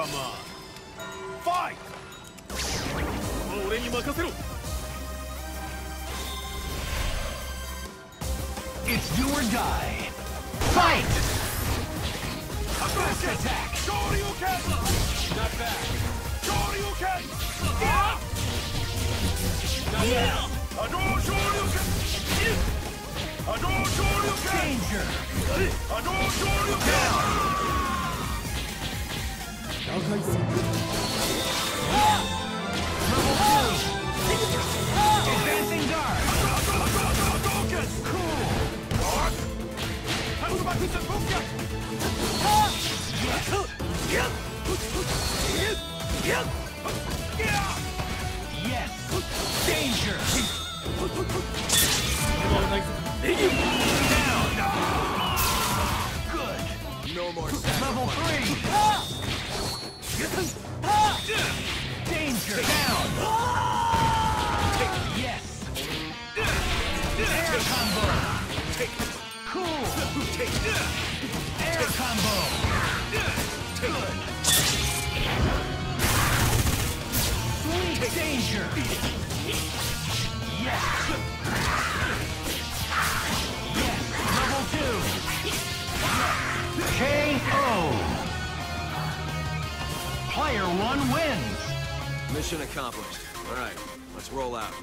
Come on. Fight! この俺に任せろ It's do or die. Fight! First attack. Shoryuken! Not bad. Shoryuken! Yeah. Hadou Shoryuken! Hadou Shoryuken! Danger. Advancing guard. Hadouken! Cool. Yes. Danger. No more Level three. Danger. Down. Yes. Air combo. Cool. Air combo. Good. Sweet danger. Yes. Wins. Mission accomplished. All right, let's roll out.